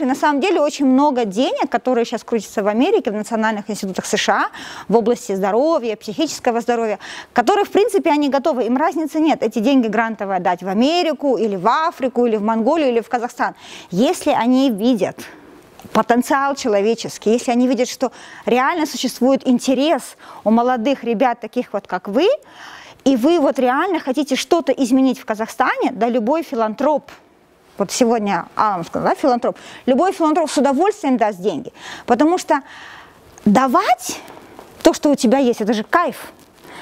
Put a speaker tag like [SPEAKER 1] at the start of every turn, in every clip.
[SPEAKER 1] На самом деле очень много денег, которые сейчас крутятся в Америке, в национальных институтах США, в области здоровья, психического здоровья, которые, в принципе, они готовы, им разницы нет. Эти деньги грантовые отдать в Америку, или в Африку, или в Монголию, или в Казахстан. Если они видят потенциал человеческий, если они видят, что реально существует интерес у молодых ребят, таких вот как вы, и вы вот реально хотите что-то изменить в Казахстане, да любой филантроп – вот сегодня Алан сказал, да, филантроп, любой филантроп с удовольствием даст деньги, потому что давать то, что у тебя есть, это же кайф.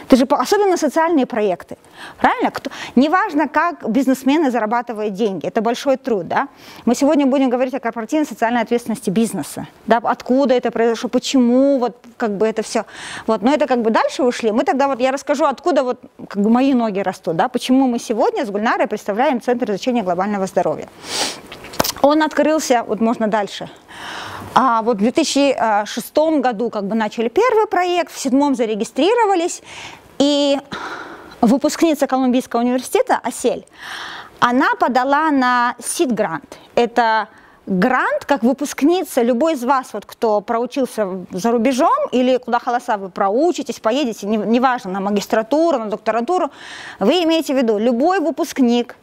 [SPEAKER 1] Это же особенно социальные проекты. Правильно? Кто, неважно, как бизнесмены зарабатывают деньги, это большой труд. Да? Мы сегодня будем говорить о корпоративной социальной ответственности бизнеса. Да? Откуда это произошло, почему, вот как бы это все. Вот. Но это как бы дальше ушли. Мы тогда вот, я расскажу, откуда вот как бы мои ноги растут, да? почему мы сегодня с Гульнарой представляем Центр изучения глобального здоровья. Он открылся, вот можно дальше, а вот в 2006 году как бы начали первый проект, в седьмом зарегистрировались, и выпускница Колумбийского университета Асель, она подала на СИД-грант. Это грант, как выпускница, любой из вас, вот, кто проучился за рубежом или куда холоса вы проучитесь, поедете, неважно, не на магистратуру, на докторантуру, вы имеете в виду, любой выпускник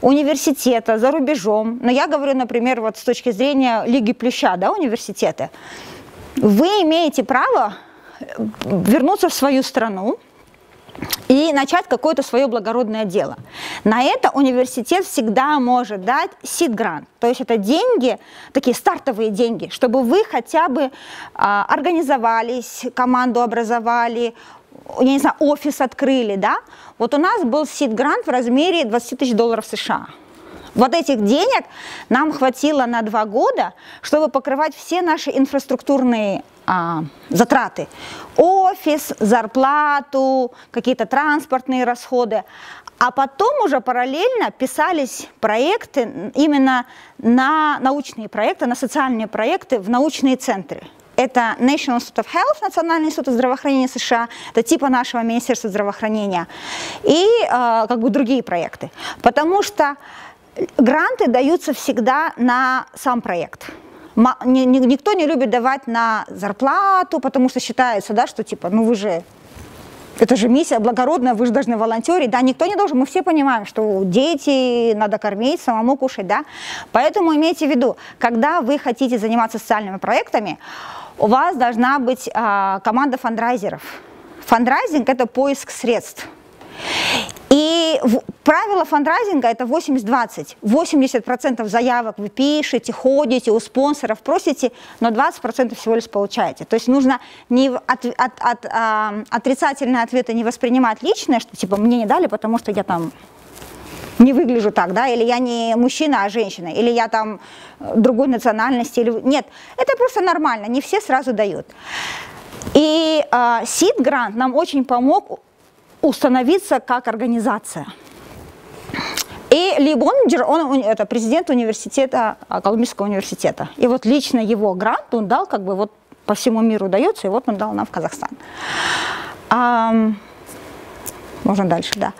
[SPEAKER 1] университета за рубежом, но я говорю, например, вот с точки зрения Лиги Плюща, да, университета, вы имеете право вернуться в свою страну, и начать какое-то свое благородное дело. На это университет всегда может дать сид-грант, то есть это деньги, такие стартовые деньги, чтобы вы хотя бы а, организовались, команду образовали, я не знаю, офис открыли, да, вот у нас был сид-грант в размере 20 тысяч долларов США. Вот этих денег нам хватило на два года, чтобы покрывать все наши инфраструктурные а, затраты. Офис, зарплату, какие-то транспортные расходы. А потом уже параллельно писались проекты именно на научные проекты, на социальные проекты в научные центры. Это National Institute of Health, Национальный институт здравоохранения США, это типа нашего Министерства здравоохранения, и э, как бы другие проекты. Потому что гранты даются всегда на сам проект. Никто не любит давать на зарплату, потому что считается, да, что типа, ну вы же это же миссия благородная, вы же должны волонтерить. Да, никто не должен, мы все понимаем, что дети надо кормить, самому кушать, да. Поэтому имейте в виду, когда вы хотите заниматься социальными проектами, у вас должна быть а, команда фандрайзеров. Фандрайзинг – это поиск средств. И правило фандрайзинга это 80-20. 80%, заявок вы пишете, ходите у спонсоров, просите, но 20% всего лишь получаете. То есть нужно не от, от, от, а, отрицательные ответы не воспринимать личное, что типа мне не дали, потому что я там не выгляжу так, да, или я не мужчина, а женщина, или я там э, другой национальности, или... Нет, это просто нормально, не все сразу дают. И э, СИД-грант нам очень помог установиться как организация. И Ли Бонджер, он это президент университета, а, Колумбийского университета. И вот лично его грант он дал, как бы вот по всему миру дается, и вот он дал нам в Казахстан. А, можно дальше, да.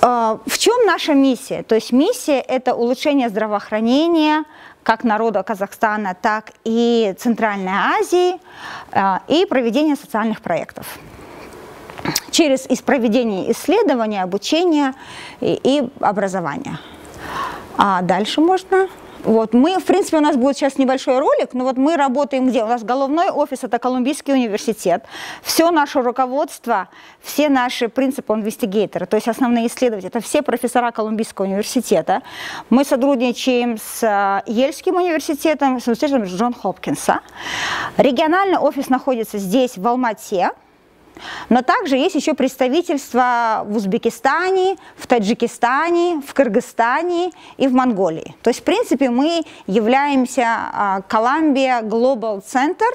[SPEAKER 1] А, в чем наша миссия? То есть миссия – это улучшение здравоохранения как народа Казахстана, так и Центральной Азии а, и проведение социальных проектов через проведение исследования, обучения и, и образования. А дальше можно вот мы, в принципе, у нас будет сейчас небольшой ролик, но вот мы работаем где? У нас головной офис – это Колумбийский университет. Все наше руководство, все наши принципы инвестигейтора, то есть основные исследователи, это все профессора Колумбийского университета. Мы сотрудничаем с э, Ельским университетом, с университетом Джон Хопкинса. Региональный офис находится здесь, в Алмате. Но также есть еще представительства в Узбекистане, в Таджикистане, в Кыргызстане и в Монголии. То есть, в принципе, мы являемся Columbia Global Center,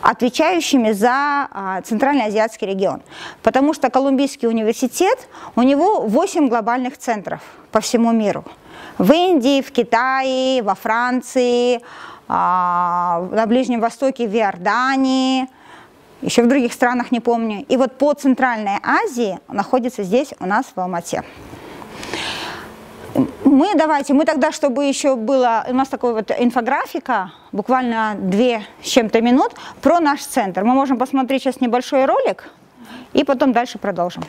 [SPEAKER 1] отвечающими за а, Центральный Азиатский регион. Потому что Колумбийский университет, у него 8 глобальных центров по всему миру. В Индии, в Китае, во Франции, а, на Ближнем Востоке, в Иордании – еще в других странах не помню. И вот по Центральной Азии находится здесь у нас в Алмате. мы давайте, мы тогда, чтобы еще было, у нас такой вот инфографика, буквально две с чем-то минут, про наш центр. Мы можем посмотреть сейчас небольшой ролик и потом дальше продолжим.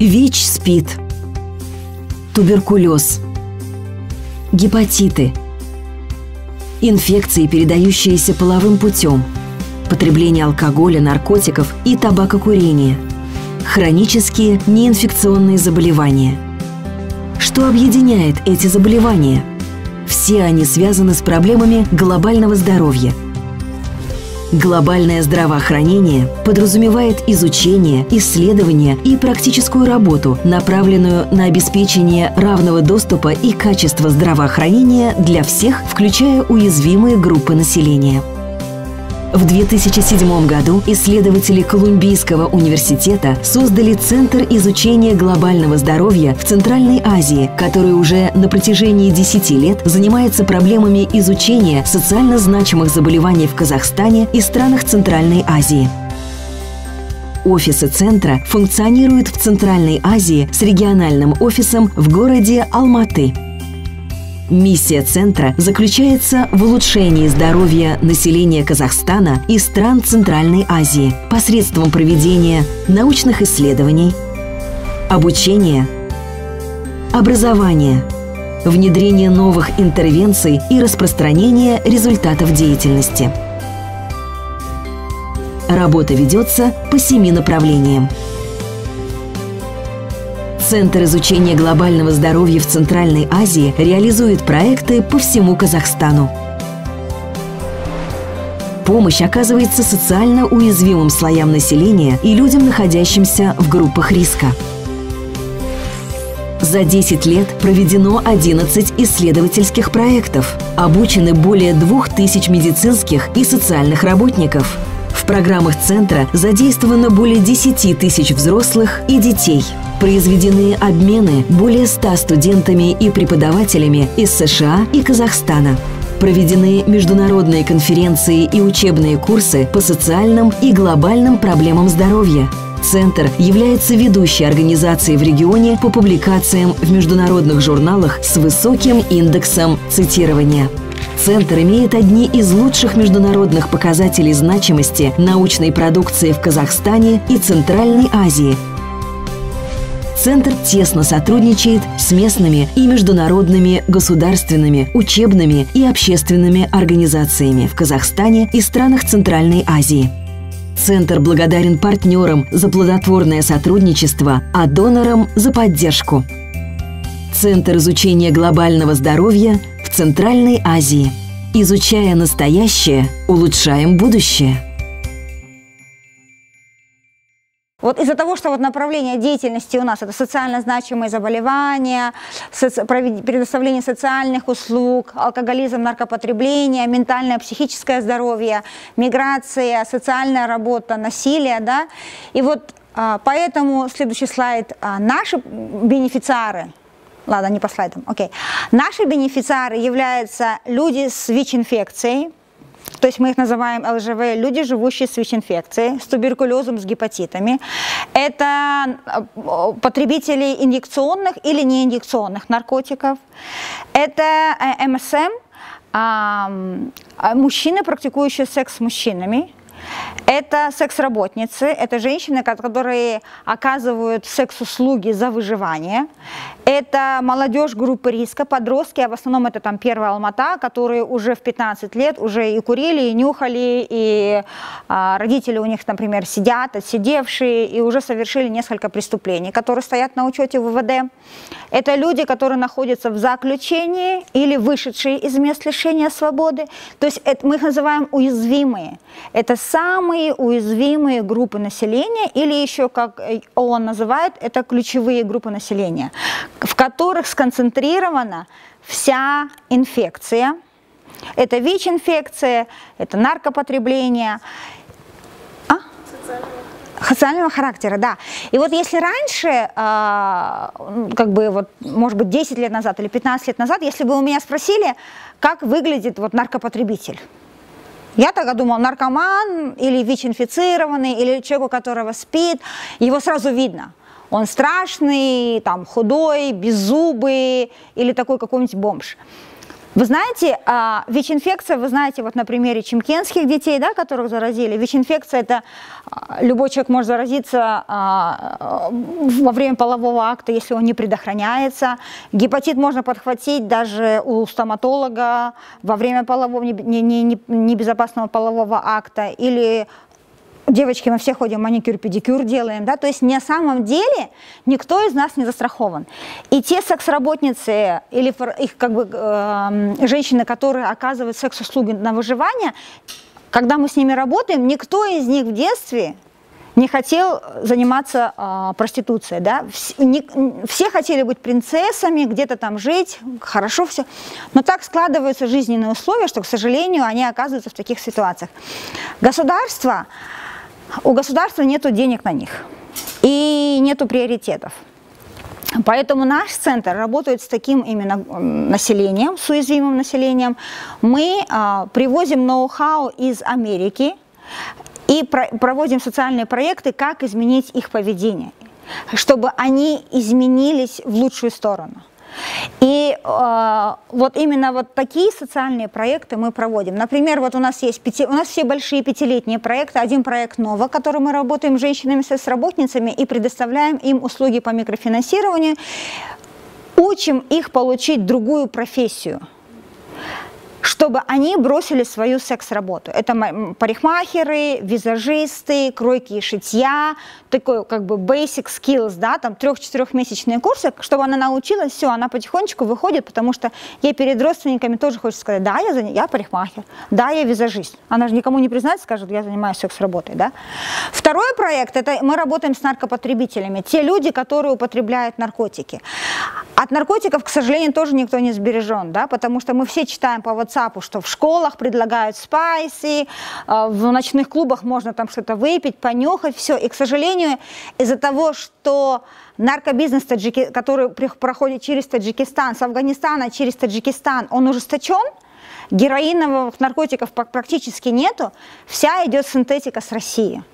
[SPEAKER 2] ВИЧ, СПИД, туберкулез, гепатиты, инфекции, передающиеся половым путем, потребление алкоголя, наркотиков и табакокурения, хронические неинфекционные заболевания. Что объединяет эти заболевания? Все они связаны с проблемами глобального здоровья – Глобальное здравоохранение подразумевает изучение, исследование и практическую работу, направленную на обеспечение равного доступа и качества здравоохранения для всех, включая уязвимые группы населения. В 2007 году исследователи Колумбийского университета создали Центр изучения глобального здоровья в Центральной Азии, который уже на протяжении 10 лет занимается проблемами изучения социально значимых заболеваний в Казахстане и странах Центральной Азии. Офисы Центра функционируют в Центральной Азии с региональным офисом в городе Алматы – Миссия Центра заключается в улучшении здоровья населения Казахстана и стран Центральной Азии посредством проведения научных исследований, обучения, образования, внедрения новых интервенций и распространения результатов деятельности. Работа ведется по семи направлениям – Центр изучения глобального здоровья в Центральной Азии реализует проекты по всему Казахстану. Помощь оказывается социально уязвимым слоям населения и людям, находящимся в группах риска. За 10 лет проведено 11 исследовательских проектов. Обучены более 2000 медицинских и социальных работников. В программах Центра задействовано более 10 тысяч взрослых и детей – произведены обмены более 100 студентами и преподавателями из США и Казахстана. Проведены международные конференции и учебные курсы по социальным и глобальным проблемам здоровья. Центр является ведущей организацией в регионе по публикациям в международных журналах с высоким индексом цитирования. Центр имеет одни из лучших международных показателей значимости научной продукции в Казахстане и Центральной Азии – Центр тесно сотрудничает с местными и международными государственными, учебными и общественными организациями в Казахстане и странах Центральной Азии. Центр благодарен партнерам за плодотворное сотрудничество, а донорам за поддержку. Центр изучения глобального здоровья в Центральной Азии. Изучая настоящее, улучшаем будущее.
[SPEAKER 1] Вот из-за того, что вот направление деятельности у нас это социально значимые заболевания, соци... предоставление социальных услуг, алкоголизм, наркопотребление, ментальное, психическое здоровье, миграция, социальная работа, насилие, да, и вот а, поэтому следующий слайд, а, наши бенефициары, ладно, не по слайдам, окей, наши бенефициары являются люди с ВИЧ-инфекцией, то есть мы их называем ЛЖВ, люди, живущие с ВИЧ-инфекцией, с туберкулезом, с гепатитами. Это э, потребители инъекционных или неинъекционных наркотиков. Это э, МСМ, мужчины, практикующие секс с мужчинами, это секс-работницы, это женщины, которые оказывают секс-услуги за выживание. Это молодежь группы риска, подростки, а в основном это там первая Алмата, которые уже в 15 лет уже и курили, и нюхали, и а, родители у них, например, сидят, отсидевшие, и уже совершили несколько преступлений, которые стоят на учете ВВД. Это люди, которые находятся в заключении или вышедшие из мест лишения свободы. То есть это, мы их называем уязвимые. Это самые уязвимые группы населения, или еще, как ООН называет, это ключевые группы населения, в которых сконцентрирована вся инфекция. Это ВИЧ-инфекция, это наркопотребление. А? Социального характера, да. И вот если раньше, э, как бы вот, может быть, 10 лет назад или 15 лет назад, если бы у меня спросили, как выглядит вот наркопотребитель, Я тогда думала, наркоман или ВИЧ-инфицированный, или человек, у которого спит, его сразу видно. Он страшный, там, худой, беззубый или такой какой-нибудь бомж. Вы знаете, а, ВИЧ-инфекция, вы знаете, вот на примере чемкенских детей, да, которых заразили, ВИЧ-инфекция – это а, любой человек может заразиться а, во время полового акта, если он не предохраняется. Гепатит можно подхватить даже у стоматолога во время полового, небезопасного полового акта или девочки, мы все ходим маникюр, педикюр делаем, да, то есть на самом деле никто из нас не застрахован. И те секс-работницы или их как бы э, женщины, которые оказывают секс-услуги на выживание, когда мы с ними работаем, никто из них в детстве не хотел заниматься э, проституцией, да, все, не, все хотели быть принцессами, где-то там жить, хорошо все, но так складываются жизненные условия, что, к сожалению, они оказываются в таких ситуациях. Государство у государства нет денег на них и нету приоритетов. Поэтому наш центр работает с таким именно населением, с уязвимым населением. Мы а, привозим ноу-хау из Америки и про проводим социальные проекты, как изменить их поведение, чтобы они изменились в лучшую сторону. И э, вот именно вот такие социальные проекты мы проводим. Например, вот у нас есть пяти, у нас все большие пятилетние проекты. Один проект НОВА, который мы работаем с женщинами, с работницами и предоставляем им услуги по микрофинансированию. Учим их получить другую профессию чтобы они бросили свою секс-работу. Это парикмахеры, визажисты, кройки и шитья, такой как бы basic skills, да, там трех-четырехмесячные курсы, чтобы она научилась, все, она потихонечку выходит, потому что ей перед родственниками тоже хочется сказать, да, я, я парикмахер, да, я визажист. Она же никому не признается, скажет, я занимаюсь секс-работой, да. Второй проект, это мы работаем с наркопотребителями, те люди, которые употребляют наркотики. От наркотиков, к сожалению, тоже никто не сбережен, да, потому что мы все читаем по WhatsApp, что в школах предлагают спайси, э, в ночных клубах можно там что-то выпить, понюхать, все. И, к сожалению, из-за того, что наркобизнес, который проходит через Таджикистан, с Афганистана через Таджикистан, он ужесточен, героиновых наркотиков практически нету, вся идет синтетика с России.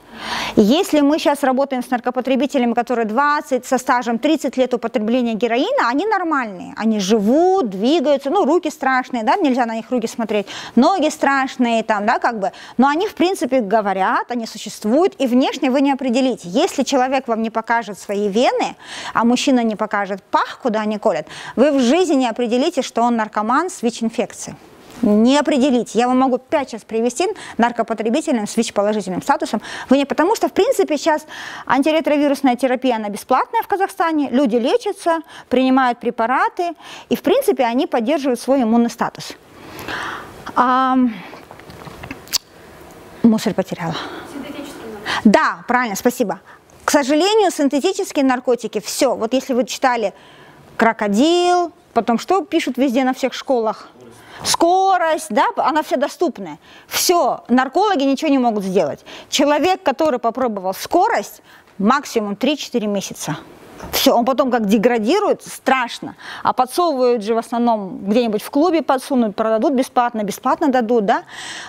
[SPEAKER 1] Если мы сейчас работаем с наркопотребителями, которые 20, со стажем 30 лет употребления героина, они нормальные, они живут, двигаются, ну, руки страшные, да, нельзя на них руки смотреть, ноги страшные, там, да, как бы, но они, в принципе, говорят, они существуют, и внешне вы не определите. Если человек вам не покажет свои вены, а мужчина не покажет пах, куда они колят, вы в жизни не определите, что он наркоман с ВИЧ-инфекцией не определить. Я вам могу 5 сейчас привести наркопотребителям с ВИЧ-положительным статусом. Вы не потому что, в принципе, сейчас антиретровирусная терапия, она бесплатная в Казахстане, люди лечатся, принимают препараты, и, в принципе, они поддерживают свой иммунный статус. А... Мусор потеряла. Да, правильно, спасибо. К сожалению, синтетические наркотики, все, вот если вы читали крокодил, потом что пишут везде на всех школах? Скорость, да, она вся доступная. Все, наркологи ничего не могут сделать. Человек, который попробовал скорость, максимум 3-4 месяца. Все, он потом как деградирует, страшно. А подсовывают же в основном где-нибудь в клубе подсунут, продадут бесплатно, бесплатно дадут, да.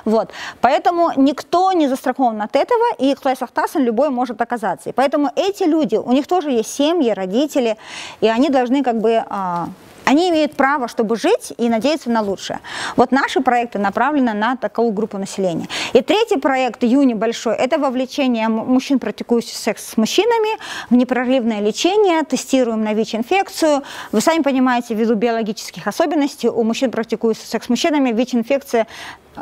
[SPEAKER 1] Вот. Поэтому никто не застрахован от этого, и Клайс Ахтасан любой может оказаться. И поэтому эти люди, у них тоже есть семьи, родители, и они должны как бы а, они имеют право, чтобы жить и надеяться на лучшее. Вот наши проекты направлены на такую группу населения. И третий проект, Юни большой, это вовлечение мужчин, практикующих секс с мужчинами, в непрерывное лечение, тестируем на ВИЧ-инфекцию. Вы сами понимаете, ввиду биологических особенностей, у мужчин, практикующих секс с мужчинами, ВИЧ-инфекция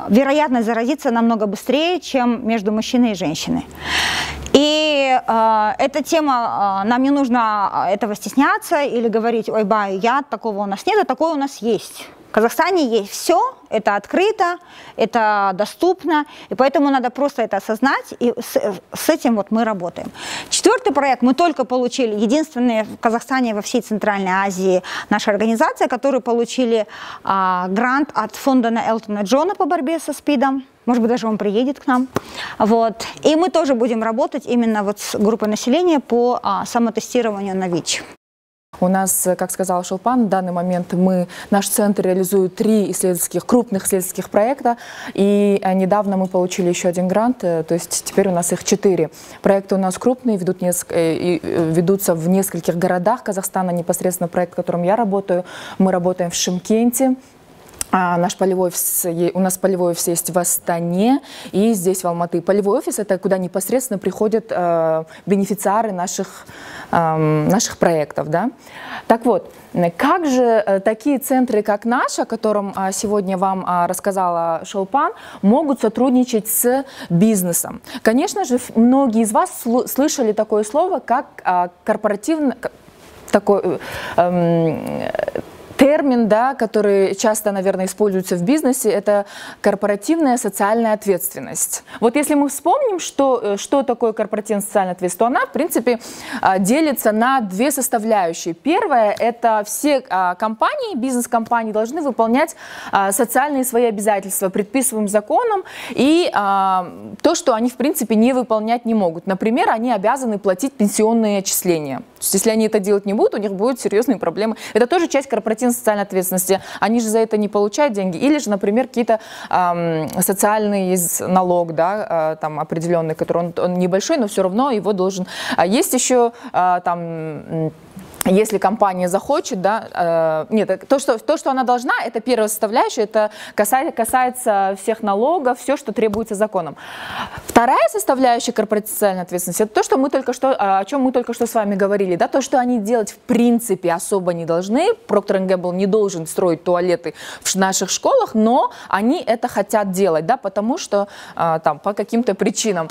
[SPEAKER 1] вероятность заразиться намного быстрее, чем между мужчиной и женщиной. И э, эта тема, э, нам не нужно а, этого стесняться или говорить, ой, бай, я такого у нас нет, а такое у нас есть. В Казахстане есть все, это открыто, это доступно, и поэтому надо просто это осознать, и с, с этим вот мы работаем. Четвертый проект мы только получили, единственные в Казахстане во всей Центральной Азии наша организация, которую получили а, грант от фонда на Элтона Джона по борьбе со СПИДом. Может быть, даже он приедет к нам. Вот. И мы тоже будем работать именно вот с группой населения по а, самотестированию на ВИЧ.
[SPEAKER 3] У нас, как сказал Шелпан, в данный момент мы, наш центр реализует три исследовательских, крупных исследовательских проекта, и э, недавно мы получили еще один грант, э, то есть теперь у нас их четыре. Проекты у нас крупные, ведут неск... ведутся в нескольких городах Казахстана, непосредственно проект, в котором я работаю. Мы работаем в Шимкенте, а наш полевой офис, у нас полевой офис есть в Астане и здесь в Алматы. Полевой офис это куда непосредственно приходят э, бенефициары наших, э, наших проектов. Да? Так вот, как же э, такие центры, как наш, о котором э, сегодня вам э, рассказала Шолпан, могут сотрудничать с бизнесом? Конечно же, многие из вас слышали такое слово, как э, корпоративный такой э, термин, да, который часто, наверное, используется в бизнесе, это корпоративная социальная ответственность. Вот если мы вспомним, что, э, что такое корпоративная социальная ответственность, то она, в принципе, а, делится на две составляющие. Первое – это все а, компании, бизнес-компании должны выполнять а, социальные свои обязательства, предписываемым законом, и то, что они, в принципе, не выполнять не могут. Например, они обязаны платить пенсионные отчисления. То есть, если они это делать не будут, у них будут серьезные проблемы. Это тоже часть корпоративной социальной ответственности. Они же за это не получают деньги. Или же, например, какие-то эм, социальные есть налог, да, э, там определенный, который он, он небольшой, но все равно его должен. А есть еще э, там если компания захочет, да, э, нет, то что, то, что она должна, это первая составляющая, это касается, касается всех налогов, все, что требуется законом. Вторая составляющая корпоративной ответственности, это то, что мы только что, о чем мы только что с вами говорили, да, то, что они делать в принципе особо не должны, Procter Gamble не должен строить туалеты в наших школах, но они это хотят делать, да, потому что э, там по каким-то причинам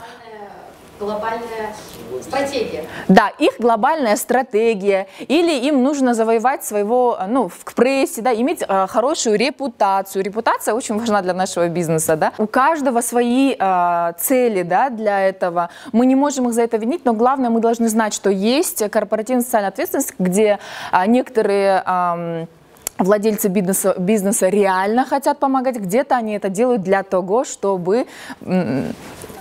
[SPEAKER 4] глобальная стратегия.
[SPEAKER 3] Да, их глобальная стратегия. Или им нужно завоевать своего, ну, в прессе, да, иметь э, хорошую репутацию. Репутация очень важна для нашего бизнеса, да. У каждого свои э, цели, да, для этого. Мы не можем их за это винить, но главное, мы должны знать, что есть корпоративная социальная ответственность, где э, некоторые... Э, владельцы бизнеса, бизнеса реально хотят помогать, где-то они это делают для того, чтобы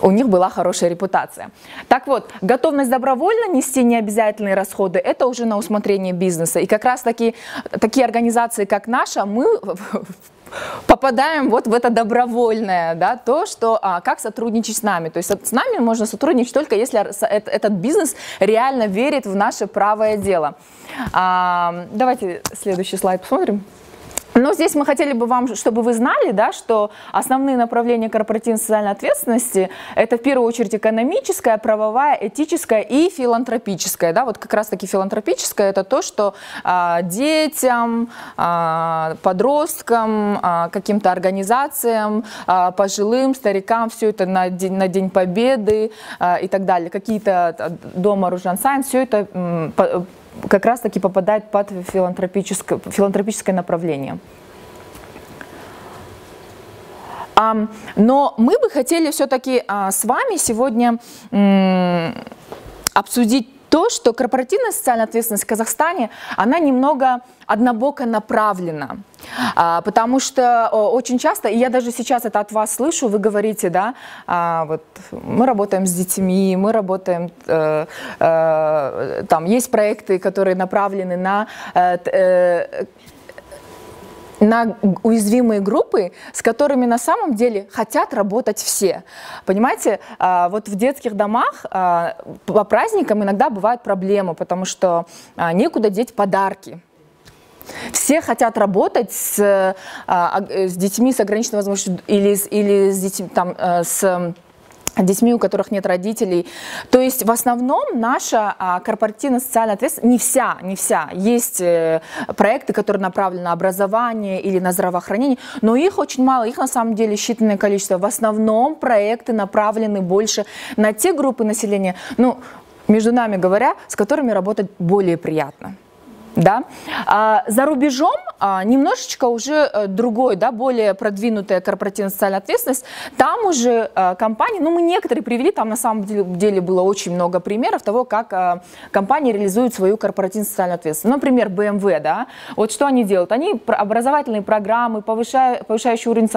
[SPEAKER 3] у них была хорошая репутация. Так вот, готовность добровольно нести необязательные расходы, это уже на усмотрение бизнеса. И как раз таки такие организации, как наша, мы попадаем вот в это добровольное, да, то, что а, как сотрудничать с нами. То есть с нами можно сотрудничать только если этот бизнес реально верит в наше правое дело. А, давайте следующий слайд посмотрим. Но здесь мы хотели бы вам, чтобы вы знали, да, что основные направления корпоративной социальной ответственности – это в первую очередь экономическая, правовая, этическая и филантропическая. Да, вот как раз-таки филантропическая – это то, что а, детям, а, подросткам, а, каким-то организациям, а, пожилым, старикам, все это на День, на день Победы а, и так далее, какие-то а, дома Ружан Сайн, все это как раз-таки попадает под филантропическое, филантропическое направление. Но мы бы хотели все-таки а, с вами сегодня обсудить то, что корпоративная социальная ответственность в Казахстане, она немного однобоко направлена. А, потому что очень часто, и я даже сейчас это от вас слышу, вы говорите, да, а, вот мы работаем с детьми, мы работаем, э, э, там есть проекты, которые направлены на э, на уязвимые группы, с которыми на самом деле хотят работать все. Понимаете, а, вот в детских домах а, по праздникам иногда бывают проблемы, потому что а, некуда деть подарки. Все хотят работать с, с детьми с ограниченной возможностью или, или с, детьми, там, э, с детьми, у которых нет родителей. То есть в основном наша а, корпоративная социальная ответственность, не вся, не вся. Есть э, проекты, которые направлены на образование или на здравоохранение, но их очень мало, их на самом деле считанное количество. В основном проекты направлены больше на те группы населения, ну, между нами говоря, с которыми работать более приятно. Да? А, за рубежом а, немножечко уже э, другой, да, более продвинутая корпоративная социальная ответственность. Там уже а, компании, ну мы некоторые привели, там на самом деле было очень много примеров того, как а, компании реализуют свою корпоративную социальную ответственность. Например, BMW, да, вот что они делают? Они образовательные программы, повышая, повышающий уровень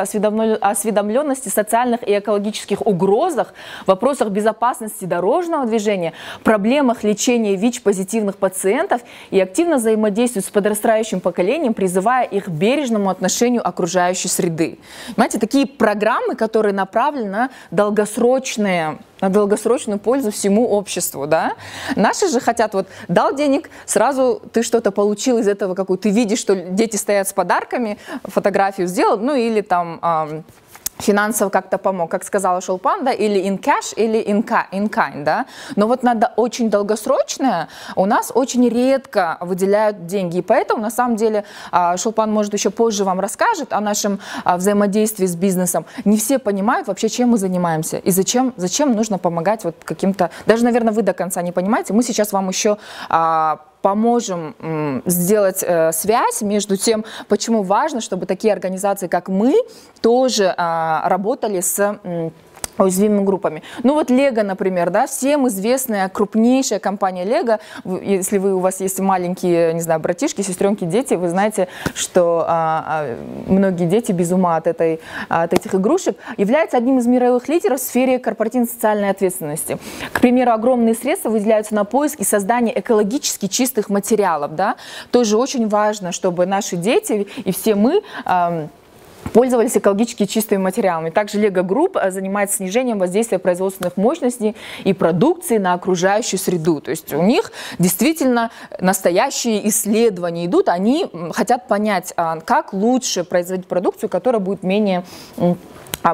[SPEAKER 3] осведомленности социальных и экологических угрозах, вопросах безопасности дорожного движения, проблемах лечения ВИЧ-позитивных пациентов и активно взаимодействуют с подрастающим поколением, призывая их к бережному отношению окружающей среды. Понимаете, такие программы, которые направлены на долгосрочные на долгосрочную пользу всему обществу, да. Наши же хотят, вот, дал денег, сразу ты что-то получил из этого, какую ты видишь, что дети стоят с подарками, фотографию сделал, ну или там финансово как-то помог, как сказала Шелпан, да, или in cash, или in, in kind, да. Но вот надо очень долгосрочное, у нас очень редко выделяют деньги, и поэтому, на самом деле, а, Шелпан, может, еще позже вам расскажет о нашем а, взаимодействии с бизнесом. Не все понимают вообще, чем мы занимаемся, и зачем, зачем нужно помогать вот каким-то, даже, наверное, вы до конца не понимаете, мы сейчас вам еще а, поможем сделать э, связь между тем, почему важно, чтобы такие организации, как мы, тоже а, работали с уязвимыми группами. Ну вот Лего, например, да, всем известная крупнейшая компания Лего, если вы, у вас есть маленькие, не знаю, братишки, сестренки, дети, вы знаете, что а, а, многие дети без ума от, этой, от этих игрушек, является одним из мировых лидеров в сфере корпоративной социальной ответственности. К примеру, огромные средства выделяются на поиск и создание экологически чистых материалов, да, тоже очень важно, чтобы наши дети и все мы а, пользовались экологически чистыми материалами. Также Lego Group э, занимается снижением воздействия производственных мощностей и продукции на окружающую среду. То есть у них действительно настоящие исследования идут, они хотят понять, а, как лучше производить продукцию, которая будет менее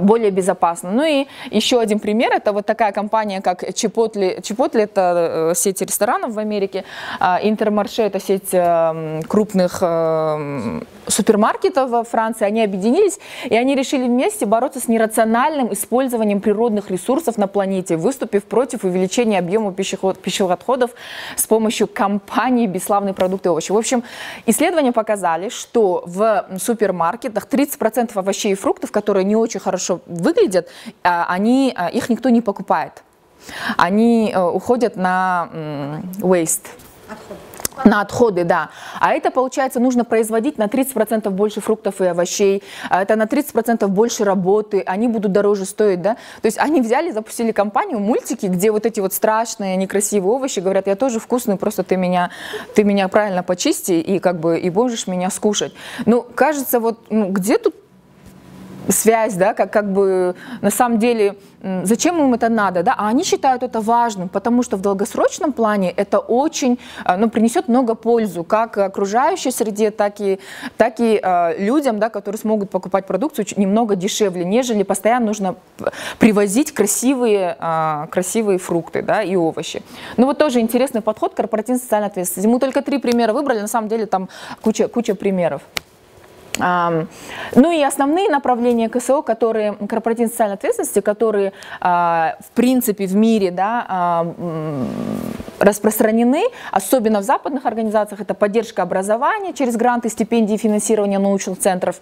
[SPEAKER 3] более безопасно. Ну и еще один пример, это вот такая компания, как Chipotle. Chipotle – это э, сеть ресторанов в Америке, а, Интермарше – это сеть э, крупных э, супермаркетов во Франции. Они объединились, и они решили вместе бороться с нерациональным использованием природных ресурсов на планете, выступив против увеличения объема пищевых отходов с помощью компании «Бесславные продукты и овощи». В общем, исследования показали, что в супермаркетах 30% овощей и фруктов, которые не очень хорошо хорошо выглядят, а, они, а, их никто не покупает. Они э, уходят на waste. Отходы. На отходы, да. А это, получается, нужно производить на 30% больше фруктов и овощей, а это на 30% больше работы, они будут дороже стоить, да. То есть они взяли, запустили компанию, мультики, где вот эти вот страшные, некрасивые овощи говорят, я тоже вкусный, просто ты меня, ты меня правильно почисти и как бы и можешь меня скушать. Ну, кажется, вот ну, где тут связь, да, как, как бы на самом деле, зачем им это надо, да, а они считают это важным, потому что в долгосрочном плане это очень, а, ну, принесет много пользу, как окружающей среде, так и, так и э, людям, да, которые смогут покупать продукцию немного дешевле, нежели постоянно нужно привозить красивые, э, красивые фрукты, да, и овощи. Ну, вот тоже интересный подход корпоративной социальной ответственности. Мы только три примера выбрали, на самом деле там куча, куча примеров. Ну и основные направления КСО, которые корпоративной социальной ответственности, которые а, в принципе в мире да, распространены, особенно в западных организациях, это поддержка образования через гранты, стипендии, финансирование научных центров,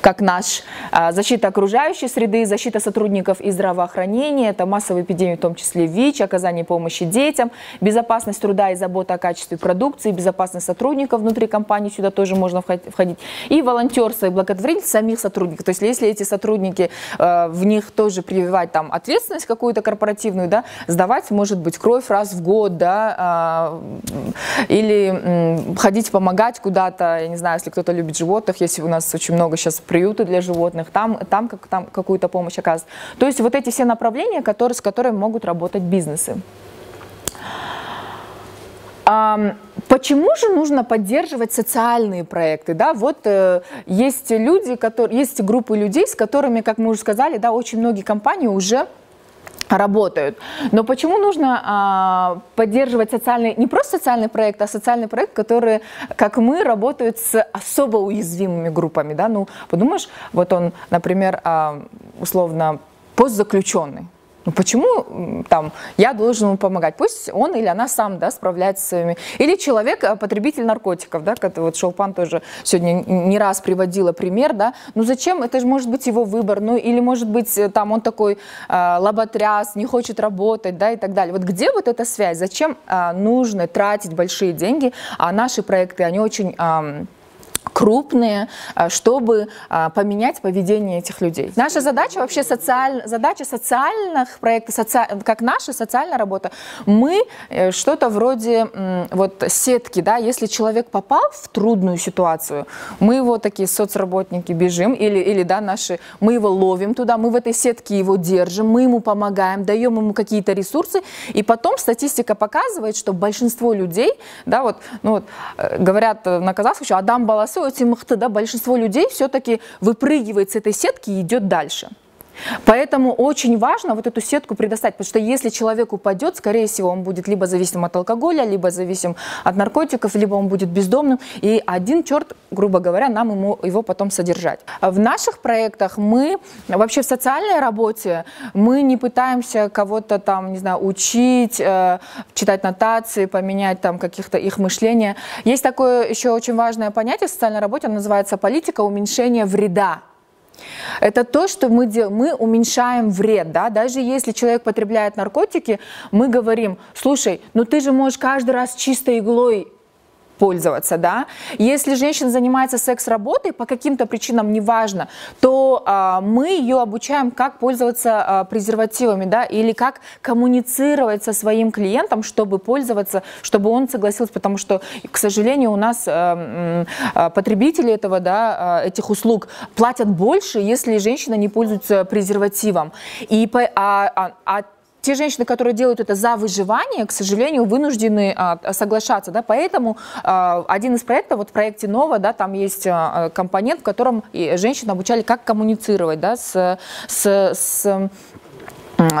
[SPEAKER 3] как наш, а, защита окружающей среды, защита сотрудников и здравоохранения, это массовые эпидемии, в том числе ВИЧ, оказание помощи детям, безопасность труда и забота о качестве продукции, безопасность сотрудников внутри компании, сюда тоже можно входить, и волонтерство и благотворительность самих сотрудников. То есть если эти сотрудники, а, в них тоже прививать там ответственность какую-то корпоративную, да, сдавать, может быть, кровь раз в год, да, а, или ходить помогать куда-то, я не знаю, если кто-то любит животных, если у нас очень много сейчас приюты для животных, там, там, как, там какую-то помощь оказывать. То есть вот эти все направления, которые, с которыми могут работать бизнесы. Почему же нужно поддерживать социальные проекты? Да, вот э, есть люди, которые, есть группы людей, с которыми, как мы уже сказали, да, очень многие компании уже работают. Но почему нужно а, поддерживать социальный, не просто социальный проект, а социальный проект, который, как мы, работают с особо уязвимыми группами, да? Ну, подумаешь, вот он, например, а, условно, постзаключенный, Ну почему там я должен ему помогать? Пусть он или она сам да, справляется с своими. Или человек, э, потребитель наркотиков, да, как вот Шолпан тоже сегодня не раз приводила пример, да, ну зачем, это же может быть его выбор, ну или может быть э, там он такой э, лоботряс, не хочет работать, да, и так далее. Вот где вот эта связь? Зачем э, нужно тратить большие деньги, а наши проекты, они очень... Э, крупные, а, чтобы а, поменять поведение этих людей. Наша задача вообще социаль... задача социальных проектов, соци... как наша социальная работа, мы э, что-то вроде вот сетки, да, если человек попал в трудную ситуацию, мы его такие соцработники бежим или или да наши, мы его ловим туда, мы в этой сетке его держим, мы ему помогаем, даем ему какие-то ресурсы, и потом статистика показывает, что большинство людей, да, вот, ну вот э, говорят на казахском еще Адам Баласы оказывается, мықты, да, большинство людей все-таки выпрыгивает с этой сетки и идет дальше. Поэтому очень важно вот эту сетку предоставить, потому что если человек упадет, скорее всего, он будет либо зависим от алкоголя, либо зависим от наркотиков, либо он будет бездомным, и один черт, грубо говоря, нам ему, его потом содержать. В наших проектах мы, вообще в социальной работе, мы не пытаемся кого-то там, не знаю, учить, э, читать нотации, поменять там каких-то их мышления. Есть такое еще очень важное понятие в социальной работе, оно называется политика уменьшения вреда. Это то, что мы делаем, мы уменьшаем вред, да, даже если человек потребляет наркотики, мы говорим, слушай, ну ты же можешь каждый раз чистой иглой пользоваться, да. Если женщина занимается секс-работой по каким-то причинам, неважно, то а, мы ее обучаем, как пользоваться а, презервативами, да, или как коммуницировать со своим клиентом, чтобы пользоваться, чтобы он согласился, потому что, к сожалению, у нас а, а, потребители этого, да, а, этих услуг платят больше, если женщина не пользуется презервативом. И по, а, а, а те женщины, которые делают это за выживание, к сожалению, вынуждены а, соглашаться, да, поэтому а, один из проектов, вот в проекте Нова, да, там есть а, компонент, в котором женщины обучали, как коммуницировать, да, с, с, с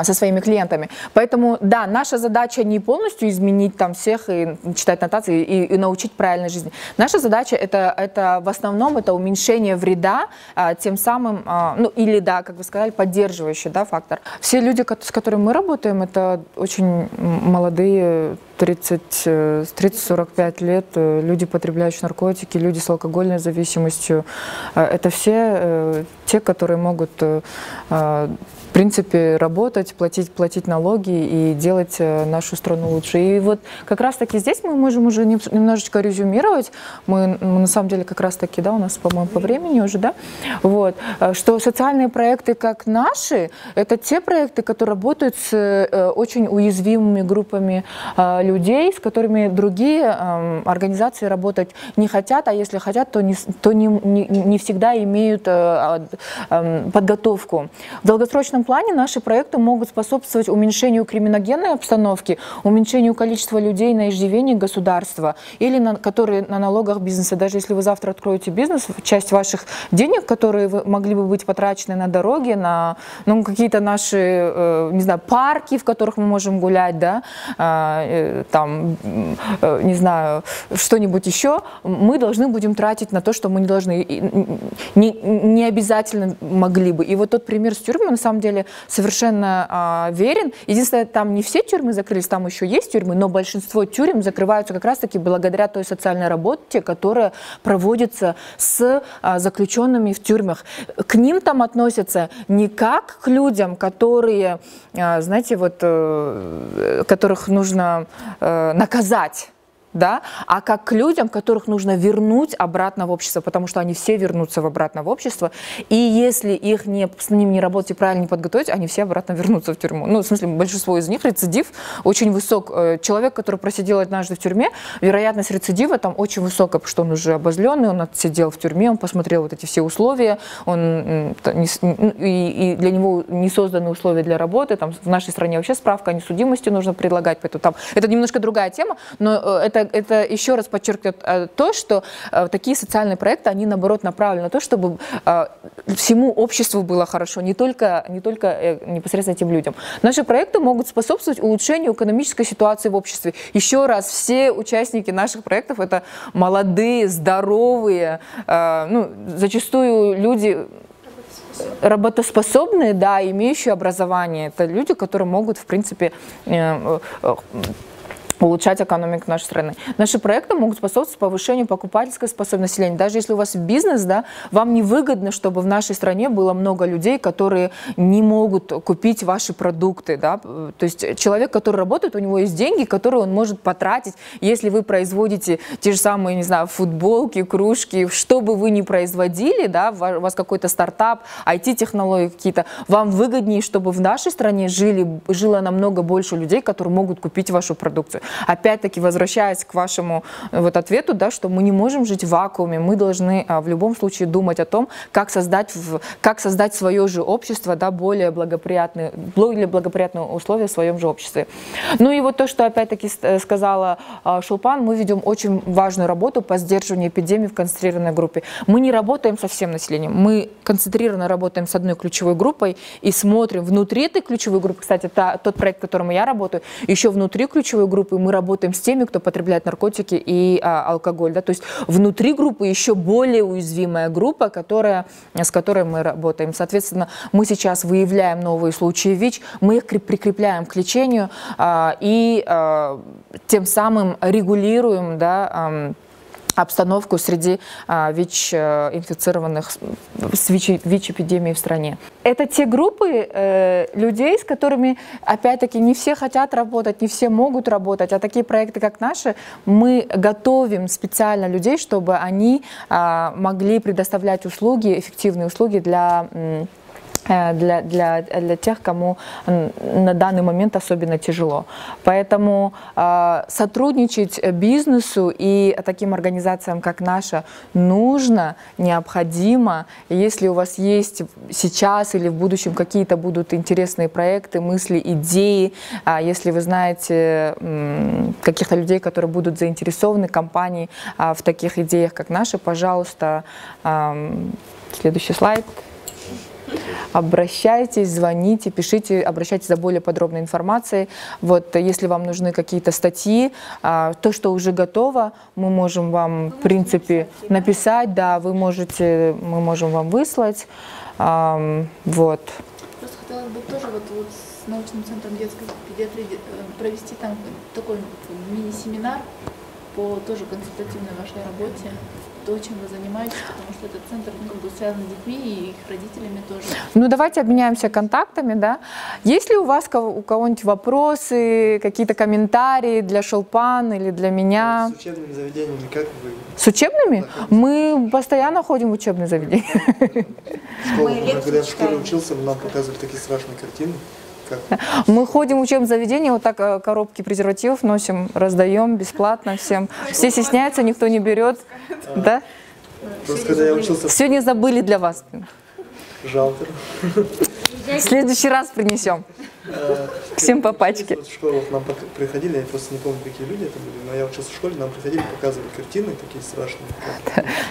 [SPEAKER 3] со своими клиентами. Поэтому, да, наша задача не полностью изменить там всех и читать нотации и, и научить правильной жизни. Наша задача это, это в основном это уменьшение вреда, а, тем самым, а, ну или да, как вы сказали, поддерживающий да, фактор. Все люди, с которыми мы работаем, это очень молодые 30-45 э, лет, э, люди, потребляющие наркотики, люди с алкогольной зависимостью. Э, это все те, которые могут принципе, работать, платить, платить налоги и делать нашу страну лучше. И вот как раз-таки здесь мы можем уже немножечко резюмировать. Мы, мы на самом деле как раз-таки, да, у нас, по-моему, по времени уже, да, вот, что социальные проекты, как наши, это те проекты, которые работают с очень уязвимыми группами людей, с которыми другие э, организации работать не хотят, а если хотят, то не, то не, не, не всегда имеют э, э, подготовку. В долгосрочном плане наши проекты могут способствовать уменьшению криминогенной обстановки, уменьшению количества людей на иждивении государства или на, которые на налогах бизнеса. Даже если вы завтра откроете бизнес, часть ваших денег, которые вы могли бы быть потрачены на дороги, на ну, какие-то наши, э, не знаю, парки, в которых мы можем гулять, да, э, там, э, не знаю, что-нибудь еще, мы должны будем тратить на то, что мы не должны, не, не обязательно могли бы. И вот тот пример с тюрьмой, на самом деле, совершенно а, верен. Единственное, там не все тюрьмы закрылись, там еще есть тюрьмы, но большинство тюрем закрываются как раз-таки благодаря той социальной работе, которая проводится с а, заключенными в тюрьмах. К ним там относятся не как к людям, которые, а, знаете, вот, э, которых нужно э, наказать да, а как к людям, которых нужно вернуть обратно в общество, потому что они все вернутся в обратно в общество, и если их не, с ним не работать и правильно не подготовить, они все обратно вернутся в тюрьму. Ну, в смысле, большинство из них рецидив очень высок. Э, человек, который просидел однажды в тюрьме, вероятность рецидива там очень высокая, потому что он уже обозленный, он сидел в тюрьме, он посмотрел вот эти все условия, он, и, и для него не созданы условия для работы, там в нашей стране вообще справка о несудимости нужно предлагать, поэтому там это немножко другая тема, но э, это это, еще раз подчеркивает э, то, что э, такие социальные проекты, они наоборот направлены на то, чтобы э, всему обществу было хорошо, не только, не только непосредственно этим людям. Наши проекты могут способствовать улучшению экономической ситуации в обществе. Еще раз, все участники наших проектов это молодые, здоровые, ну, зачастую люди работоспособные, да, имеющие образование. Это люди, которые могут, в принципе, улучшать экономику нашей страны. Наши проекты могут способствовать повышению покупательской способности населения. Даже если у вас бизнес, да, вам не выгодно, чтобы в нашей стране было много людей, которые не могут купить ваши продукты. Да? То есть человек, который работает, у него есть деньги, которые он может потратить. Если вы производите те же самые, не знаю, футболки, кружки, что бы вы ни производили, да, у вас какой-то стартап, IT-технологии какие-то, вам выгоднее, чтобы в нашей стране жили, жило намного больше людей, которые могут купить вашу продукцию. Опять-таки, возвращаясь к вашему э, вот ответу, да, что мы не можем жить в вакууме, мы должны а, в любом случае думать о том, как создать, как создать свое же общество, да, более благоприятные, более благоприятные условия в своем же обществе. Ну и вот то, что опять-таки э, сказала а, Шулпан, мы ведем очень важную работу по сдерживанию эпидемии в концентрированной группе. Мы не работаем со всем населением, мы концентрированно работаем с одной ключевой группой и смотрим внутри этой ключевой группы, кстати, та, тот проект, в котором я работаю, еще внутри ключевой группы мы работаем с теми, кто потребляет наркотики и а, алкоголь. Да? То есть внутри группы еще более уязвимая группа, которая, с которой мы работаем. Соответственно, мы сейчас выявляем новые случаи ВИЧ, мы их прикрепляем к лечению а, и а, тем самым регулируем да, обстановку среди а, ВИЧ-инфицированных с ВИЧ-эпидемией в стране. Это те группы э, людей, с которыми, опять-таки, не все хотят работать, не все могут работать, а такие проекты, как наши, мы готовим специально людей, чтобы они а, могли предоставлять услуги, эффективные услуги для Э, для, для, для тех, кому на данный момент особенно тяжело. Поэтому э, сотрудничать бизнесу и таким организациям, как наша, нужно, необходимо. Если у вас есть сейчас или в будущем какие-то будут интересные проекты, мысли, идеи, э, если вы знаете э, каких-то людей, которые будут заинтересованы компании э, в таких идеях, как наши, пожалуйста, э, следующий слайд. Обращайтесь, звоните, пишите, обращайтесь за более подробной информацией. Вот, если вам нужны какие-то статьи, а, то, что уже готово, мы можем вам, в принципе, написать, да, вы можете, мы можем вам выслать. Вот.
[SPEAKER 5] Просто хотелось бы тоже вот, вот с научным центром детской педиатрии э, провести там такой мини-семинар по тоже консультативной вашей работе то, чем вы занимаетесь, потому что этот центр ну, как бы связан с детьми и их родителями тоже.
[SPEAKER 3] Ну, давайте обменяемся контактами, да. Есть ли у вас у кого-нибудь вопросы, какие-то комментарии для Шелпан или для меня?
[SPEAKER 6] С учебными заведениями как вы?
[SPEAKER 3] С учебными? Мы постоянно ходим в учебные заведения.
[SPEAKER 6] Школа, когда я в школе учился, нам показывали такие страшные картины.
[SPEAKER 3] Мы ходим в учебное заведение, вот так э, коробки презервативов носим, раздаем бесплатно всем. Все стесняются, никто не берет. Да? Сегодня забыли для вас.
[SPEAKER 6] Жалко.
[SPEAKER 3] В следующий раз принесем. Э, Всем по пачке.
[SPEAKER 6] В школу нам приходили, я просто не помню, какие люди это были, но я учился в школе, нам приходили, показывали картины такие страшные.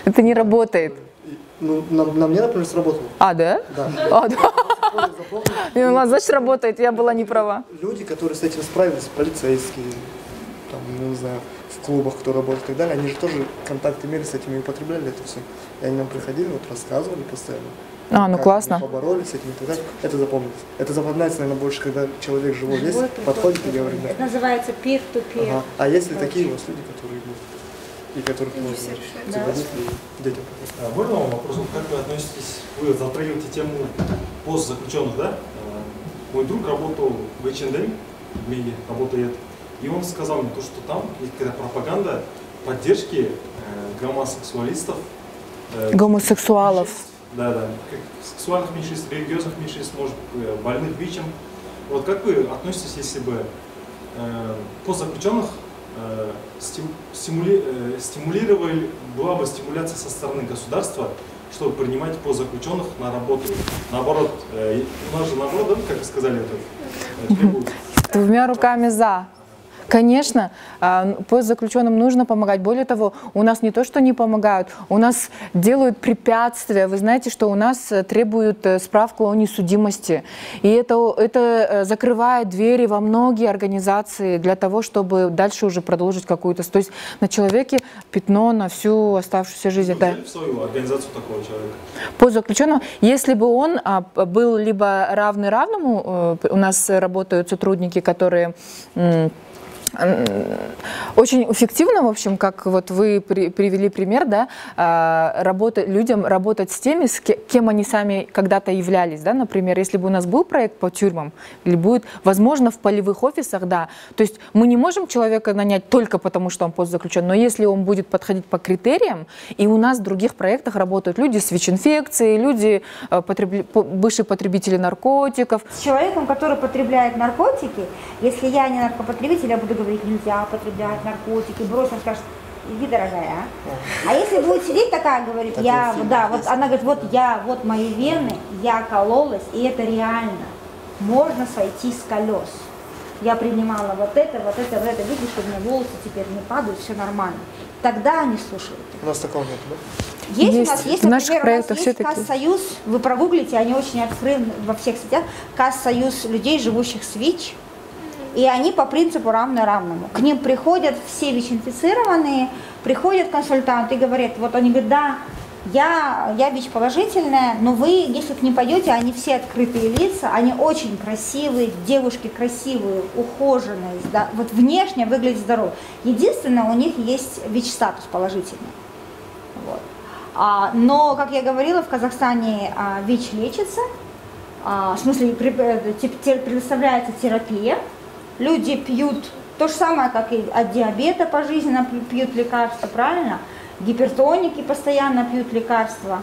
[SPEAKER 3] Это не работает.
[SPEAKER 6] Ну, на, на мне, например, сработало.
[SPEAKER 3] А, да?
[SPEAKER 6] Да.
[SPEAKER 3] А, да. У нас, значит, работает, я была не права.
[SPEAKER 6] Люди, которые с этим справились, полицейские, там, не знаю, в клубах, кто работает и так далее, они же тоже контакт имели с этими и употребляли это все. И они нам приходили, вот рассказывали постоянно.
[SPEAKER 3] А, ну классно.
[SPEAKER 6] поборолись с этим и так далее. Это запомнилось. Это запоминается, наверное, больше, когда человек живой здесь подходит и говорит.
[SPEAKER 1] Да. Это называется peer-to-peer.
[SPEAKER 6] Ага. А есть ли такие у вас люди, которые и которых можно да. и детям.
[SPEAKER 7] А, можно вам вопрос? Как вы относитесь, вы затрагиваете тему постзаключенных, да? А, мой друг работал в H&M, в МИГе работает, и он сказал мне то, что там есть какая-то пропаганда поддержки э, гомосексуалистов.
[SPEAKER 3] Э, Гомосексуалов.
[SPEAKER 7] Да, да. Как сексуальных меньшинств, религиозных меньшинств, может, э, больных ВИЧем. Вот как вы относитесь, если бы э, постзаключенных Э, стимули, э, стимулировали, была бы стимуляция со стороны государства, чтобы принимать позаключенных на работу. Наоборот, э, у нас же наоборот, как вы сказали, это
[SPEAKER 3] Двумя руками за. Конечно, а, постзаключенным нужно помогать. Более того, у нас не то, что не помогают, у нас делают препятствия. Вы знаете, что у нас э, требуют э, справку о несудимости. И это, это э, закрывает двери во многие организации для того, чтобы дальше уже продолжить какую-то... То есть на человеке пятно на всю оставшуюся жизнь.
[SPEAKER 7] Вы
[SPEAKER 3] Да.
[SPEAKER 7] в свою организацию такого человека?
[SPEAKER 3] Постзаключенного, если бы он а, был либо равный равному, у нас работают сотрудники, которые очень эффективно, в общем, как вот вы при- привели пример, да, а, работа, людям работать с теми, с ке- кем они сами когда-то являлись, да, например, если бы у нас был проект по тюрьмам, или будет, возможно, в полевых офисах, да, то есть мы не можем человека нанять только потому, что он постзаключен, но если он будет подходить по критериям, и у нас в других проектах работают люди с ВИЧ-инфекцией, люди, э, потребли- по- бывшие потребители наркотиков,
[SPEAKER 1] С человеком, который потребляет наркотики, если я не наркопотребитель, я буду говорить, нельзя употреблять наркотики, брось, он скажет, иди, дорогая. А, А если будет сидеть такая, говорит, я, да, вот она говорит, вот я, вот мои вены, я кололась, и это реально. Можно сойти с колес. Я принимала вот это, вот это, вот это, видишь, что у меня волосы теперь не падают, все нормально. Тогда они слушают.
[SPEAKER 6] У нас такого нет, да?
[SPEAKER 1] Есть, у
[SPEAKER 3] Есть.
[SPEAKER 1] нас, есть, например, у нас есть. КАС-союз, вы прогуглите, они очень открыты во всех сетях, КАС-союз людей, живущих с ВИЧ, и они по принципу равно равному. К ним приходят все ВИЧ-инфицированные, приходят консультанты и говорят, вот они говорят, да, я, я ВИЧ-положительная, но вы, если к ним пойдете, они все открытые лица, они очень красивые, девушки красивые, ухоженные, да, вот внешне выглядят здоровы. Единственное, у них есть ВИЧ-статус положительный. Вот. А, но, как я говорила, в Казахстане а, ВИЧ лечится, а, в смысле э, предоставляется терапия, люди пьют то же самое, как и от диабета пожизненно пьют лекарства, правильно? Гипертоники постоянно пьют лекарства.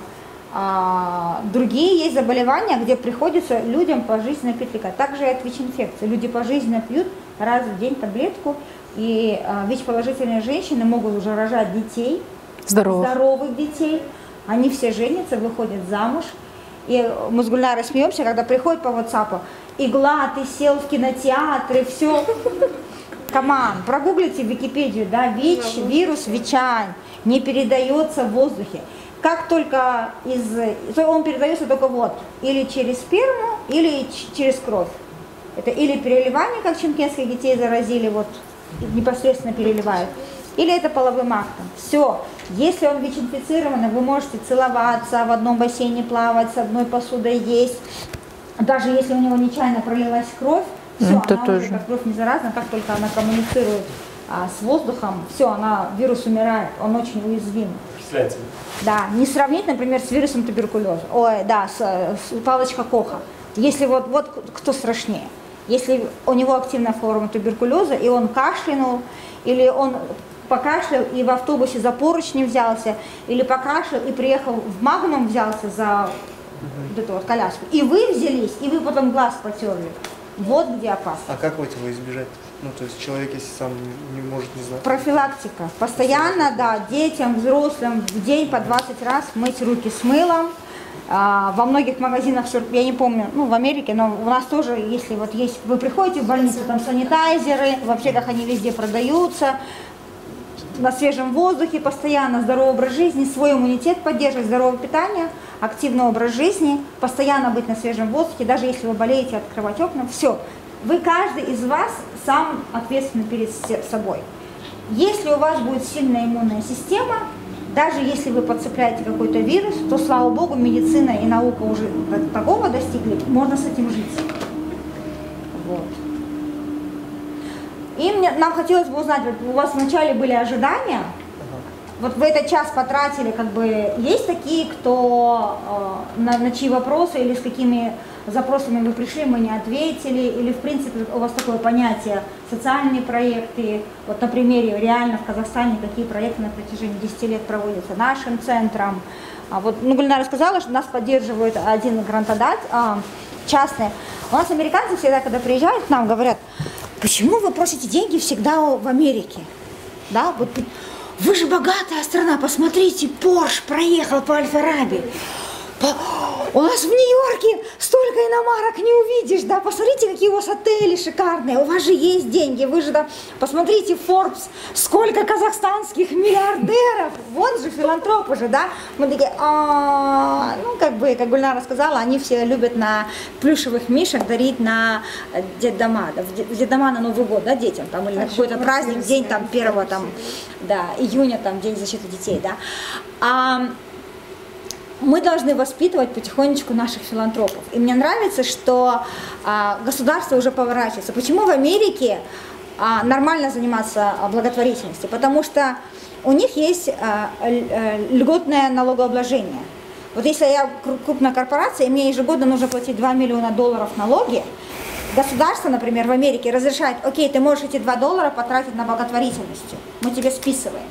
[SPEAKER 1] А, другие есть заболевания, где приходится людям пожизненно пить лекарства. Также и от ВИЧ-инфекции. Люди пожизненно пьют раз в день таблетку, и а, ВИЧ-положительные женщины могут уже рожать детей,
[SPEAKER 3] здоровых.
[SPEAKER 1] здоровых детей. Они все женятся, выходят замуж. И мы с Гульнарой смеемся, когда приходит по WhatsApp, игла, ты сел в кинотеатре, все. Команд, прогуглите в Википедию, да, ВИЧ, вирус ВИЧа не передается в воздухе. Как только из... Он передается только вот, или через сперму, или через кровь. Это или переливание, как чемкенских детей заразили, вот непосредственно переливают, или это половым актом. Все. Если он ВИЧ-инфицированный, вы можете целоваться, в одном бассейне плавать, с одной посудой есть. Даже если у него нечаянно пролилась кровь, все,
[SPEAKER 3] Это
[SPEAKER 1] она
[SPEAKER 3] тоже.
[SPEAKER 1] уже как кровь не заразна, как только она коммуницирует а, с воздухом, все, она, вирус умирает, он очень уязвим.
[SPEAKER 7] Впечатляете?
[SPEAKER 1] Да, не сравнить, например, с вирусом туберкулеза. Ой, да, с, с палочка Коха. Если вот, вот кто страшнее. Если у него активная форма туберкулеза, и он кашлянул, или он покашлял и в автобусе за поручни взялся, или покашлял и приехал в Магнум взялся за вот эту вот коляску, и вы взялись, и вы потом глаз потерли. Вот где опасно.
[SPEAKER 6] А как вот его избежать? Ну, то есть человек, если сам не, не может, не знать.
[SPEAKER 1] Профилактика. Постоянно, да, детям, взрослым в день по 20 раз мыть руки с мылом. А, во многих магазинах, я не помню, ну, в Америке, но у нас тоже, если вот есть, вы приходите в больницу, там санитайзеры, в аптеках они везде продаются, на свежем воздухе постоянно, здоровый образ жизни, свой иммунитет поддерживать, здоровое питание, активный образ жизни, постоянно быть на свежем воздухе, даже если вы болеете, открывать окна, все. Вы, каждый из вас сам ответственный перед собой. Если у вас будет сильная иммунная система, даже если вы подцепляете какой-то вирус, то, слава богу, медицина и наука уже такого достигли, можно с этим жить. Вот. И мне, нам хотелось бы узнать, вот у вас вначале были ожидания, вот вы этот час потратили, как бы, есть такие, кто, э, на, на чьи вопросы или с какими запросами вы пришли, мы не ответили, или, в принципе, у вас такое понятие социальные проекты, вот на примере реально в Казахстане какие проекты на протяжении 10 лет проводятся нашим центром. А вот, ну, Гульнара сказала, что нас поддерживает один грантодатель, а, частный. У нас американцы всегда, когда приезжают к нам, говорят, почему вы просите деньги всегда в Америке? Да, вот вы же богатая страна, посмотрите, Порш проехал по Альфа-Раби. У нас в Нью-Йорке столько иномарок не увидишь, да, посмотрите, какие у вас отели шикарные, у вас же есть деньги, вы же там, посмотрите Forbes, сколько казахстанских миллиардеров, вот же филантропы же, да, мы такие, «А, ну, как бы, как Гульнара сказала, они все любят на плюшевых мишек дарить на детдома, да, в де- в детдома на Новый год, да, детям, там, или на какой-то праздник, день там первого, там, да, июня, там, день защиты детей, да, а, мы должны воспитывать потихонечку наших филантропов. И мне нравится, что а, государство уже поворачивается. Почему в Америке а, нормально заниматься благотворительностью? Потому что у них есть а, э, льготное налогообложение. Вот если я кру- крупная корпорация, и мне ежегодно нужно платить 2 миллиона долларов налоги, государство, например, в Америке разрешает, окей, ты можешь эти 2 доллара потратить на благотворительность, мы тебе списываем.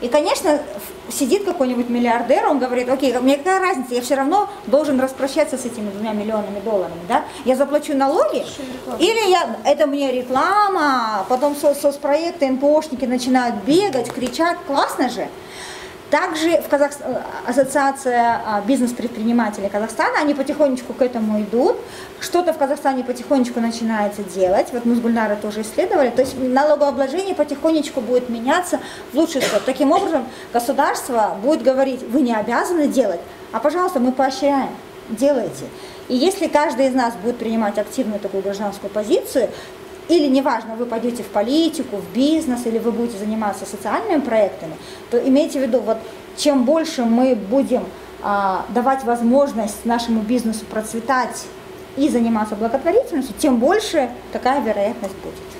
[SPEAKER 1] И, конечно, сидит какой-нибудь миллиардер, он говорит, окей, мне какая разница, я все равно должен распрощаться с этими двумя миллионами долларами, да? Я заплачу налоги, или я, это мне реклама, потом со- соцпроекты, НПОшники начинают бегать, кричать, классно же. Также в Казах... э, ассоциация а, бизнес-предпринимателей Казахстана, они потихонечку к этому идут. Что-то в Казахстане потихонечку начинается делать. Вот мы с Гульнарой тоже исследовали. То есть налогообложение потихонечку будет меняться в лучшую сторону. Таким образом, государство будет говорить, вы не обязаны делать, а пожалуйста, мы поощряем, делайте. И если каждый из нас будет принимать активную такую гражданскую позицию, или неважно, вы пойдете в политику, в бизнес, или вы будете заниматься социальными проектами, то имейте в виду, вот чем больше мы будем а, давать возможность нашему бизнесу процветать и заниматься благотворительностью, тем больше такая вероятность будет.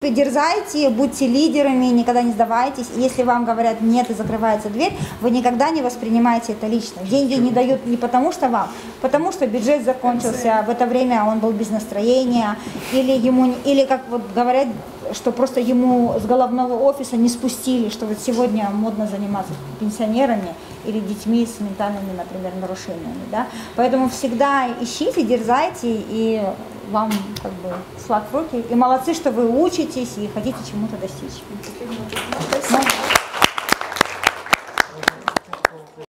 [SPEAKER 1] Дерзайте, будьте лидерами, никогда не сдавайтесь. Если вам говорят нет и закрывается дверь, вы никогда не воспринимайте это лично. Деньги не дают не потому что вам, потому что бюджет закончился, в это время он был без настроения, или ему, или как вот говорят, что просто ему с головного офиса не спустили, что вот сегодня модно заниматься пенсионерами или детьми с ментальными, например, нарушениями. Да? Поэтому всегда ищите, дерзайте, и вам как бы флаг в руки. И молодцы, что вы учитесь и хотите чему-то достичь.